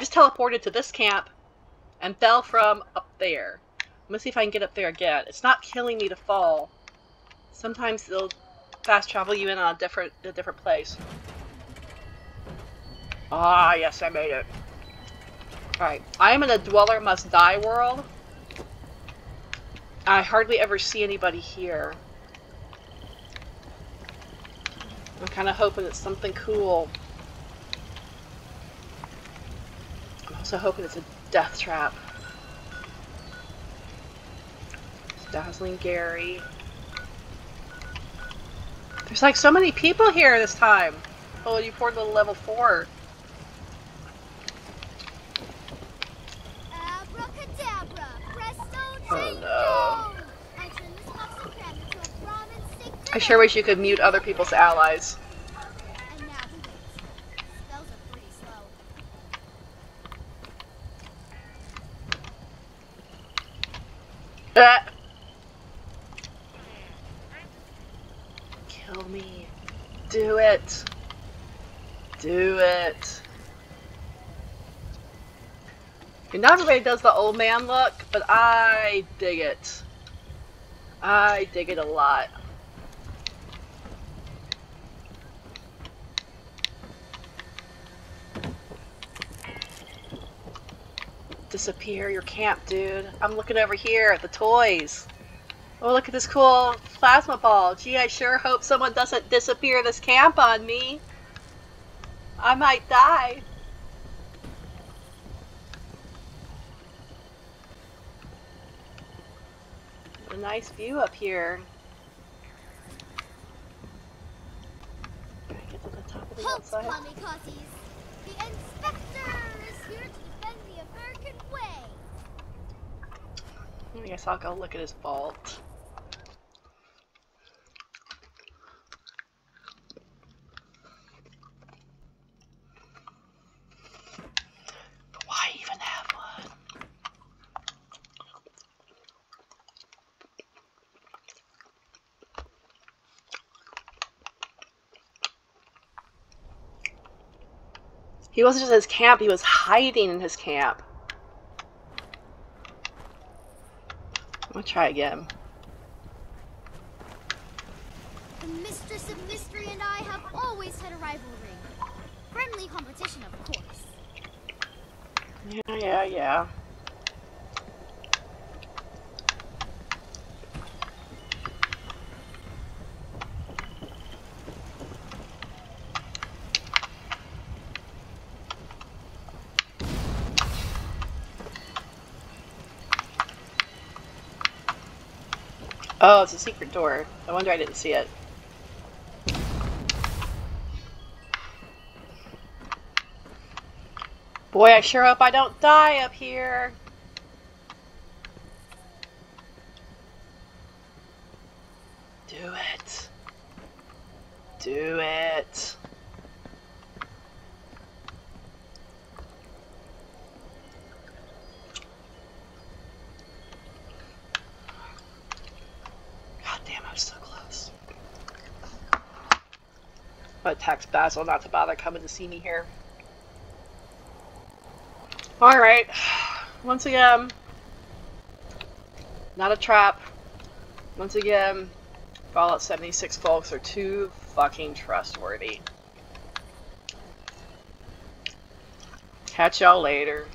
teleported to this camp and fell from up there. Let me see if I can get up there again. It's not killing me to fall. Sometimes they'll fast travel you in on a different a different place. Ah, yes, I made it. Alright, I am in a Dweller Must Die world. I hardly ever see anybody here. I'm kind of hoping it's something cool. I'm also hoping it's a death trap. It's Dazzling Gary. There's like so many people here this time. Oh, you poured the level 4. Abracadabra, presto Oh, no. I turn this muscle crab into a ramen steak I sure wish you could mute other people's allies. Kill me. Do it. Do it. Not everybody does the old man look, but I dig it. I dig it a lot. Disappear your camp, dude. I'm looking over here at the toys. Oh, look at this cool plasma ball. Gee, I sure hope someone doesn't disappear this camp on me. I might die. A nice view up here. Get to the top of the Halt, outside? kamikazes! The inspector is here to defend the American way. I guess I'll go look at his vault. Why even have one? He wasn't just in his camp, he was hiding in his camp. I'm gonna try again. The Mistress of Mystery and I have always had a rivalry. Friendly competition, of course. Yeah, yeah, yeah. Oh, it's a secret door. I wonder I didn't see it. Boy, I sure hope I don't die up here. Do it. Do it. God damn, I was so close. I text Basil not to bother coming to see me here. Alright. Once again, not a trap. Once again, Fallout 76 folks are too fucking trustworthy. Catch y'all later.